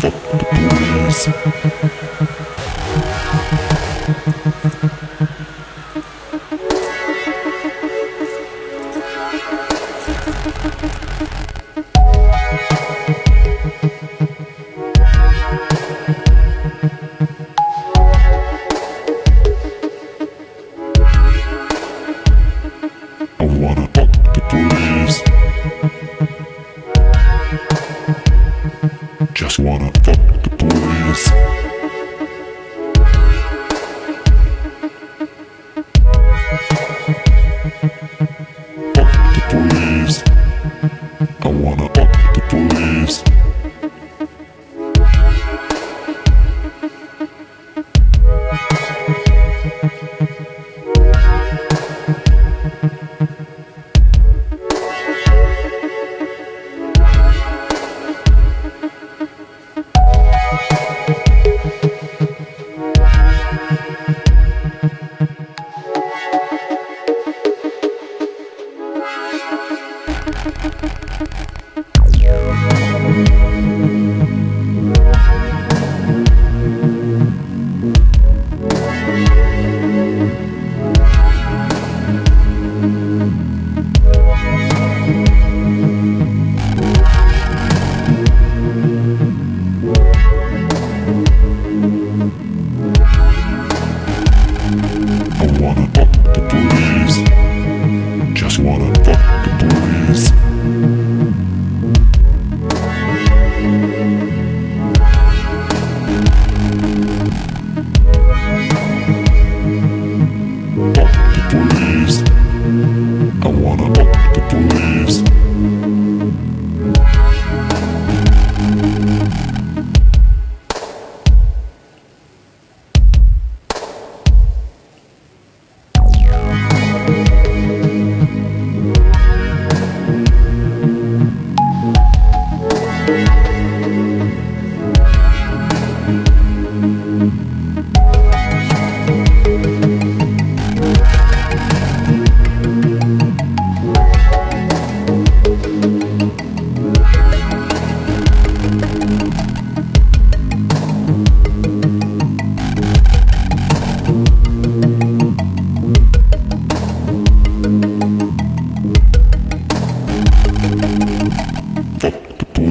Fuck the police. police. I wanna talk to the police.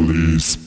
Please.